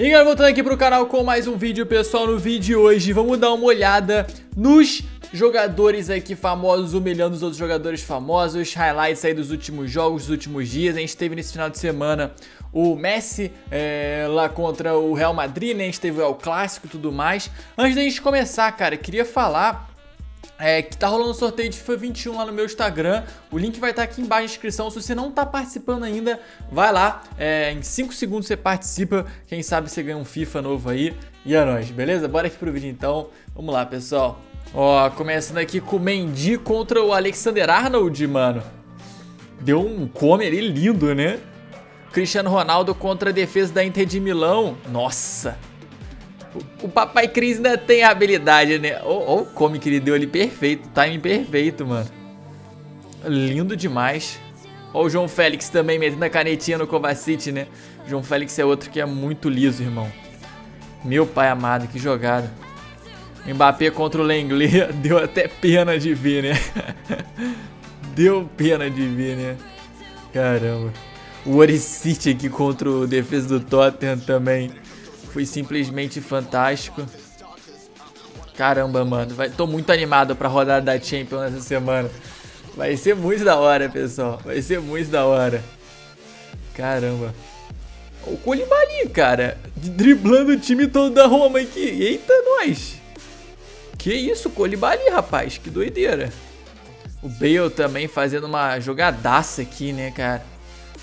E galera, voltando aqui pro canal com mais um vídeo, pessoal, no vídeo de hoje vamos dar uma olhada nos jogadores aqui famosos humilhando os outros jogadores famosos, highlights aí dos últimos jogos, dos últimos dias, a gente teve nesse final de semana o Messi é, lá contra o Real Madrid, né, a gente teve o El Clássico e tudo mais. Antes da gente começar, cara, queria falar é, que tá rolando sorteio de FIFA 21 lá no meu Instagram. O link vai estar tá aqui embaixo na descrição. Se você não tá participando ainda, vai lá. É, em 5 segundos você participa. Quem sabe você ganha um FIFA novo aí. E é nóis, beleza? Bora aqui pro vídeo então. Vamos lá, pessoal. Ó, começando aqui com o Mendy contra o Alexander Arnold, mano. Deu um come ali lindo, né? Cristiano Ronaldo contra a defesa da Inter de Milão. Nossa, o, Papai Cris ainda tem a habilidade, né? Olha o come que ele deu ali perfeito. Time perfeito, mano. Lindo demais. Olha o João Félix também metendo a canetinha no Kovacic, né? O João Félix é outro que é muito liso, irmão. Meu pai amado, que jogada. Mbappé contra o Lenglet. Deu até pena de ver, né? Deu pena de ver, né? Caramba. O Oricic aqui contra o defesa do Tottenham também. Foi simplesmente fantástico. Caramba, mano. Vai, tô muito animado pra rodada da Champions essa semana. Vai ser muito da hora, pessoal. Vai ser muito da hora. Caramba. O Colibali, cara. Driblando o time todo da Roma aqui. Eita, nós. Que isso, Colibali, rapaz. Que doideira. O Bale também fazendo uma jogadaça aqui, né, cara.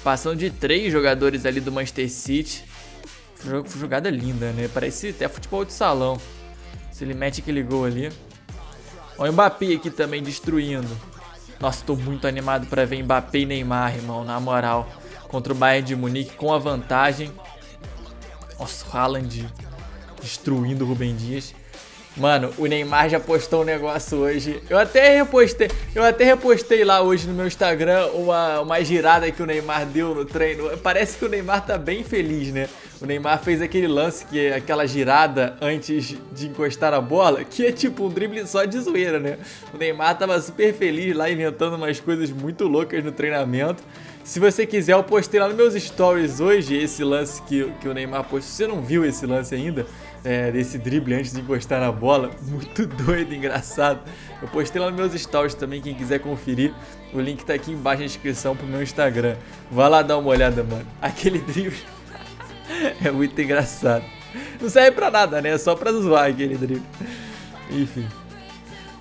Passando de três jogadores ali do Manchester City. Jogada linda, né? Parece até futebol de salão. Se ele mete aquele gol ali. Olha o Mbappé aqui também destruindo. Nossa, tô muito animado para ver Mbappé e Neymar, irmão, na moral. Contra o Bayern de Munique com a vantagem. Nossa, o Haaland destruindo o Rubem Dias. Mano, o Neymar já postou um negócio hoje. Eu até repostei, eu até repostei lá hoje no meu Instagram uma, uma girada que o Neymar deu no treino. Parece que o Neymar tá bem feliz, né? O Neymar fez aquele lance que é aquela girada antes de encostar a bola, que é tipo um drible só de zoeira, né? O Neymar tava super feliz lá inventando umas coisas muito loucas no treinamento. Se você quiser, eu postei lá nos meus stories hoje esse lance que, que o Neymar postou. Se você não viu esse lance ainda, é, desse drible antes de encostar na bola. Muito doido, engraçado. Eu postei lá nos meus stories também, quem quiser conferir. O link tá aqui embaixo na descrição pro meu Instagram. Vai lá dar uma olhada, mano. Aquele drible é muito engraçado. Não serve pra nada, né? É só pra zoar aquele drible. Enfim.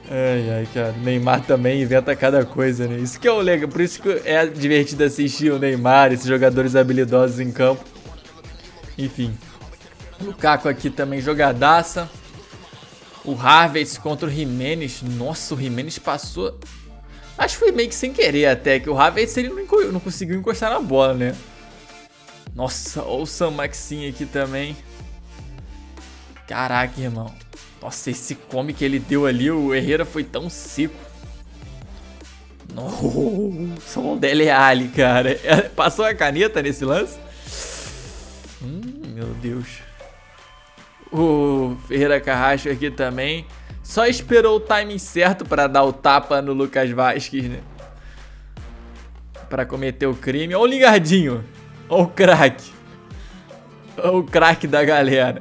Ai, ai, cara. Neymar também inventa cada coisa, né? Isso que é o legal. Por isso que é divertido assistir o Neymar, esses jogadores habilidosos em campo. Enfim. Lukaku aqui também jogadaça. O Harvest contra o Jimenez. Nossa, o Jimenez passou... Acho que foi meio que sem querer até, que o Harvest ele não, não conseguiu encostar na bola, né? Nossa, olha o Sam Maxim aqui também. Caraca, irmão. Nossa, esse come que ele deu ali, o Herrera foi tão seco. Nossa, um Dele Ali, cara. Passou a caneta nesse lance? Hum, meu Deus. O Ferreira Carrasco aqui também. Só esperou o timing certo para dar o tapa no Lucas Vasquez, né? Para cometer o crime. Olha o Lingardinho. Olha o craque. Olha o craque da galera.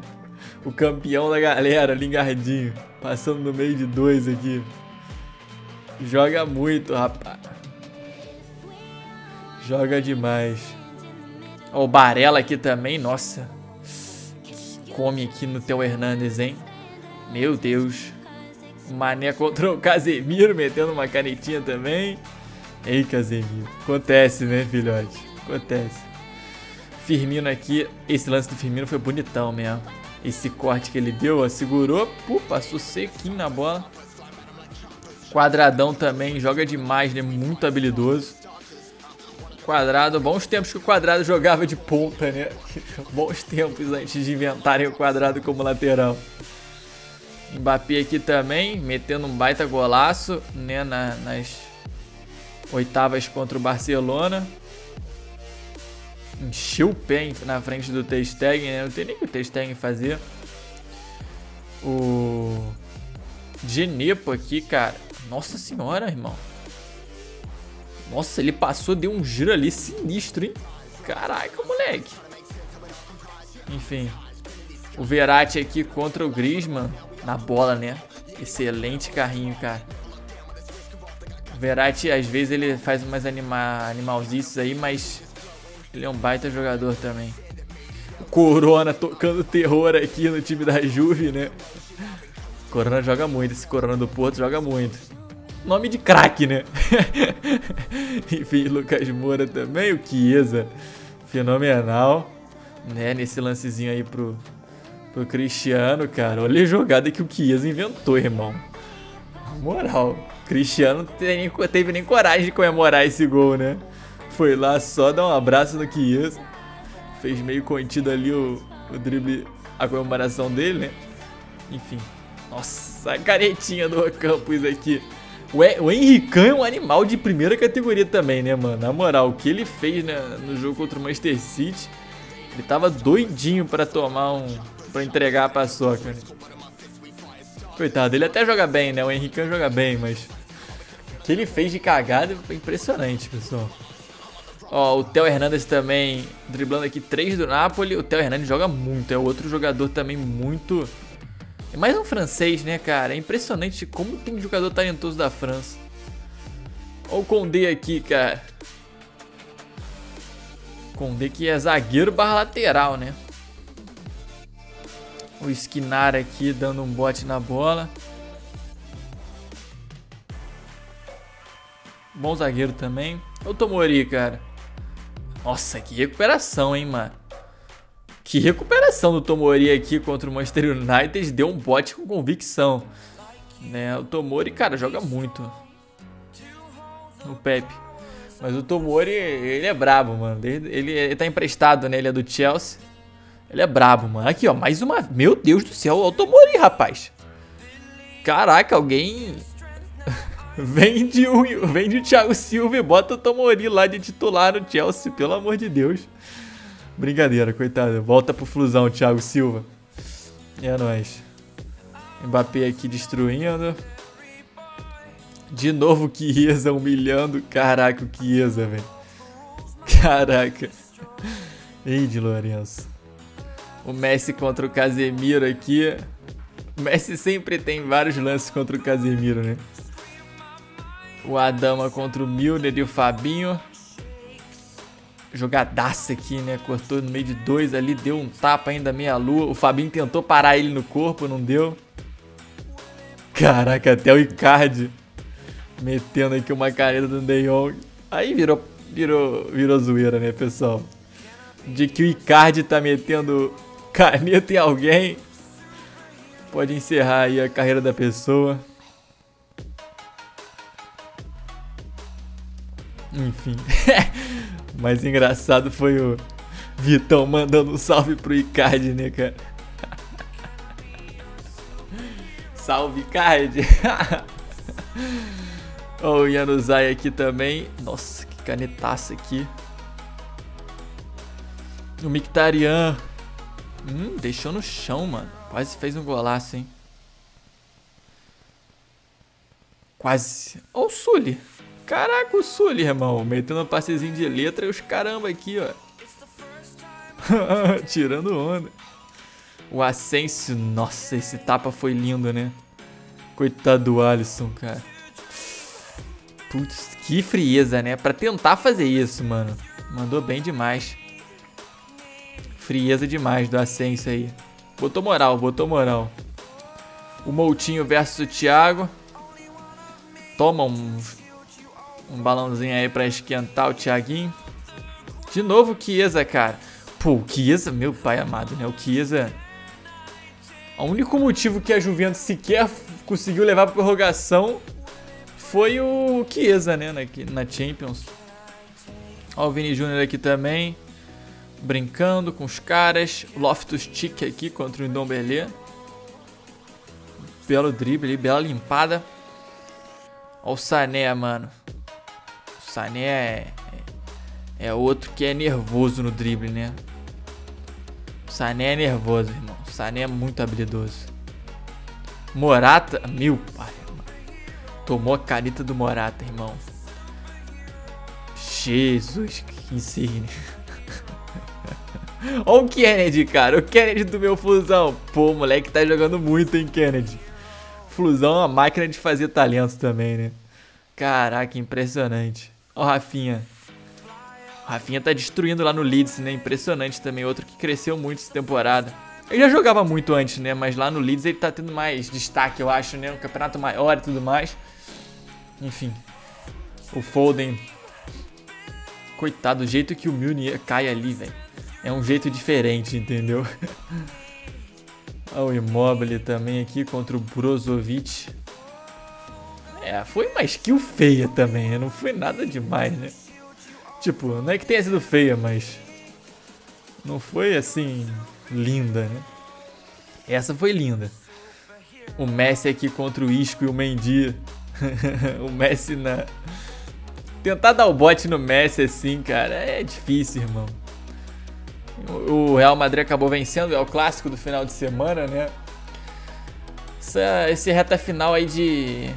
O campeão da galera, Lingardinho. Passando no meio de dois aqui. Joga muito, rapaz. Joga demais. Olha o Barella aqui também. Nossa come aqui no Teu Hernandes, hein? Meu Deus. Mané contra o Casemiro, metendo uma canetinha também. Ei, Casemiro. Acontece, né, filhote? Acontece. Firmino aqui. Esse lance do Firmino foi bonitão mesmo. Esse corte que ele deu, ó, segurou, pô, passou sequinho na bola. Quadradão também, joga demais, né? Muito habilidoso. Quadrado, bons tempos que o Quadrado jogava de ponta, né? bons tempos antes de inventarem o Quadrado como lateral. Mbappé aqui também, metendo um baita golaço, né? Na, nas oitavas contra o Barcelona. Encheu o pé na frente do Ter né? Não tem nem o Ter fazer. O Genepo aqui, cara. Nossa senhora, irmão. Nossa, ele passou, deu um giro ali sinistro, hein? Caraca, moleque. Enfim. O Verratti aqui contra o Griezmann. Na bola, né? Excelente carrinho, cara. O Verratti, às vezes, ele faz umas anima animalzices aí, mas ele é um baita jogador também. O Corona tocando terror aqui no time da Juve, né? Corona joga muito, esse Corona do Porto joga muito. Nome de craque, né? Enfim, Lucas Moura também, o Chiesa. Fenomenal. Né, nesse lancezinho aí pro, pro Cristiano, cara. Olha a jogada que o Chiesa inventou, irmão. Moral. Cristiano nem, teve nem coragem de comemorar esse gol, né? Foi lá só dar um abraço no Chiesa. Fez meio contido ali o, o drible, a comemoração dele, né? Enfim. Nossa, a caretinha do Campos aqui. O, Henrican é um animal de primeira categoria também, né, mano? Na moral, o que ele fez né, no jogo contra o Manchester City, ele tava doidinho pra tomar um. pra entregar a paçoca, né? Coitado, ele até joga bem, né? O Henrique joga bem, mas. O que ele fez de cagada foi impressionante, pessoal. Ó, o Theo Hernandes também driblando aqui 3 do Napoli. O Theo Hernandes joga muito, é outro jogador também muito. É mais um francês, né, cara? É impressionante como tem jogador talentoso da França. Olha o Condé aqui, cara. Condé que é zagueiro barra lateral, né? O Esquinar aqui dando um bote na bola. Bom zagueiro também. O Tomori, cara. Nossa, que recuperação, hein, mano. Que recuperação do Tomori aqui contra o Manchester United. Deu um bote com convicção. Né? O Tomori, cara, joga muito. O Pepe. Mas o Tomori, ele é brabo, mano. Ele, ele, ele tá emprestado, né? Ele é do Chelsea. Ele é brabo, mano. Aqui, ó, mais uma. Meu Deus do céu, o Tomori, rapaz. Caraca, alguém. vende, o, vende o Thiago Silva e bota o Tomori lá de titular no Chelsea, pelo amor de Deus. Brincadeira, coitado. Volta pro Flusão, Thiago Silva. É nóis. Mbappé aqui destruindo. De novo o Chiesa humilhando. Caraca, o Chiesa, velho. Caraca. Ei, de Lourenço. O Messi contra o Casemiro aqui. O Messi sempre tem vários lances contra o Casemiro, né? O Adama contra o Milner e o Fabinho. Jogadaça aqui, né? Cortou no meio de dois ali, deu um tapa ainda meia lua. O Fabinho tentou parar ele no corpo, não deu. Caraca, até o Icardi metendo aqui uma caneta do De Jong. Aí virou, virou, virou zoeira, né, pessoal? De que o Icardi tá metendo caneta em alguém, pode encerrar aí a carreira da pessoa. Enfim. Mais engraçado foi o Vitão mandando um salve pro Icardi, né, cara? salve, Icardi! o Yanuzai aqui também. Nossa, que canetaça aqui. O Mictarian Hum, deixou no chão, mano. Quase fez um golaço, hein? Quase. Ó o Sully. Caraca, o Sully, irmão. Metendo um passezinho de letra e os caramba aqui, ó. Tirando onda. O Asensio. Nossa, esse tapa foi lindo, né? Coitado do Alisson, cara. Putz, que frieza, né? Pra tentar fazer isso, mano. Mandou bem demais. Frieza demais do Ascenso aí. Botou moral, botou moral. O Moutinho versus o Thiago. Toma um, um balãozinho aí pra esquentar o Thiaguinho. De novo o Chiesa, cara. Pô, o Chiesa, meu pai amado, né? O Chiesa... O único motivo que a Juventus sequer conseguiu levar pra prorrogação foi o Chiesa, né? Na, na Champions. Ó o Vini Júnior aqui também brincando com os caras. Loftus Cheek aqui contra o Ndombele. Belo drible, bela limpada. Olha o Sané, mano. Sané é, é, é outro que é nervoso no drible, né? Sané é nervoso, irmão. Sané é muito habilidoso. Morata, meu pai. Tomou a carita do Morata, irmão. Jesus, que insigne. Olha o Kennedy, cara. O Kennedy do meu Flusão. Pô, moleque tá jogando muito, hein, Kennedy. Flusão é uma máquina de fazer talento também, né? Caraca, impressionante. Ó o Rafinha. O Rafinha tá destruindo lá no Leeds, né? Impressionante também. Outro que cresceu muito essa temporada. Ele já jogava muito antes, né? Mas lá no Leeds ele tá tendo mais destaque, eu acho, né? Um campeonato maior e tudo mais. Enfim. O Foden. Coitado, o jeito que o Milne cai ali, velho. É um jeito diferente, entendeu? Olha o Immobile também aqui contra o Brozovic. É, foi uma skill feia também, né? não foi nada demais, né? Tipo, não é que tenha sido feia, mas não foi assim linda, né? Essa foi linda. O Messi aqui contra o Isco e o Mendy. o Messi na tentar dar o bote no Messi assim, cara, é difícil, irmão. O Real Madrid acabou vencendo, é o clássico do final de semana, né? Essa, esse reta final aí de,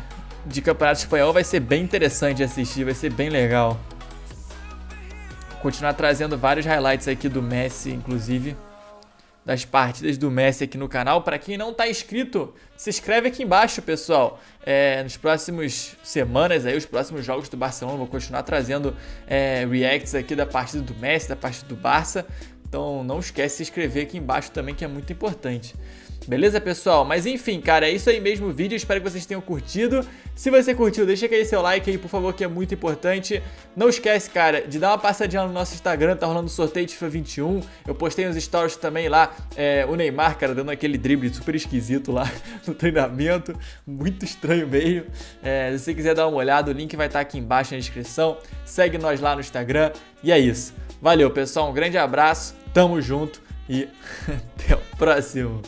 de Campeonato Espanhol vai ser bem interessante de assistir, vai ser bem legal. Continuar trazendo vários highlights aqui do Messi, inclusive das partidas do Messi aqui no canal. Para quem não está inscrito, se inscreve aqui embaixo, pessoal. É, nos próximos semanas, aí, os próximos jogos do Barcelona, vou continuar trazendo é, reacts aqui da partida do Messi, da partida do Barça. Então não esquece de se inscrever aqui embaixo também, que é muito importante. Beleza, pessoal? Mas enfim, cara, é isso aí mesmo o vídeo. Espero que vocês tenham curtido. Se você curtiu, deixa aquele seu like aí, por favor, que é muito importante. Não esquece, cara, de dar uma passadinha no nosso Instagram, tá rolando sorteio de FIFA 21. Eu postei nos stories também lá, é, o Neymar, cara, dando aquele drible super esquisito lá no treinamento. Muito estranho mesmo. É, se você quiser dar uma olhada, o link vai estar tá aqui embaixo na descrição. Segue nós lá no Instagram. E é isso. Valeu, pessoal. Um grande abraço. Tamo junto e até o próximo.